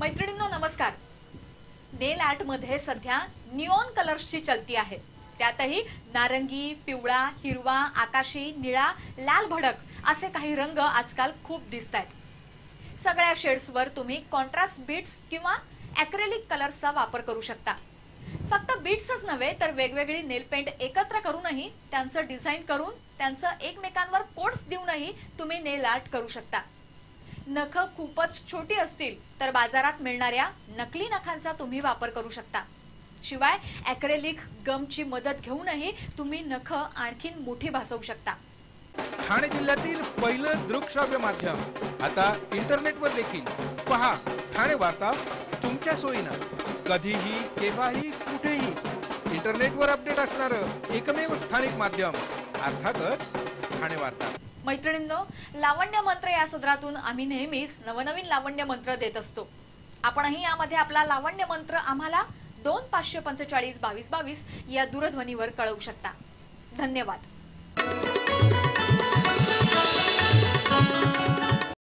मैत्रिणींनो नमस्कार. नेल आर्टमध्ये सध्या निओन कलर्सची चलती आहे. त्यातही नारंगी पिवळा हिरवा आकाशी निळा लाल भडक असे काही रंग आजकाल खूप दिसत आहेत सगळ्या शेड्सवर तुम्ही कॉन्ट्रास्ट बीट्स किंवा अॅक्रेलिक कलर्सचा वापर करू शकता. फक्त बीट्सच नव्हे तर वेगवेगळी नेल पेंट एकत्र करूनही त्यांचं डिझाईन करून त्यांचं एकमेकांवर कोट्स देऊनही तुम्ही नेल आर्ट करू शकता. नख खूपच छोटी असतील तर बाजारात मिळणाऱ्या नकली नखांचा तुम्ही वापर करू शकता. शिवाय अॅक्रेलिक गमची मदत घेऊनही तुम्ही नख आणखीन मोठी भासवू शकता. ठाणे जिल्ह्यातील पहिलं दृकश्राव्य माध्यम आता इंटरनेटवर देखील. पहा ठाणे वार्ता तुमच्या सोयीनं. कधीही केव्हाही कुठेही. इंटरनेटवर अपडेट असणारं एकमेव स्थानिक माध्यम अर्थातच ठाणे वार्ता. मैत्रिणींनो लावण्य मंत्र या सदरातून आम्ही नेहमीच नवनवीन लावण्य मंत्र देत असतो. आपणही यामध्ये आपला लावण्य मंत्र आम्हाला दोन पाचशे पंचेचाळीस बावीस बावीस या दूरध्वनीवर कळवू शकता. धन्यवाद.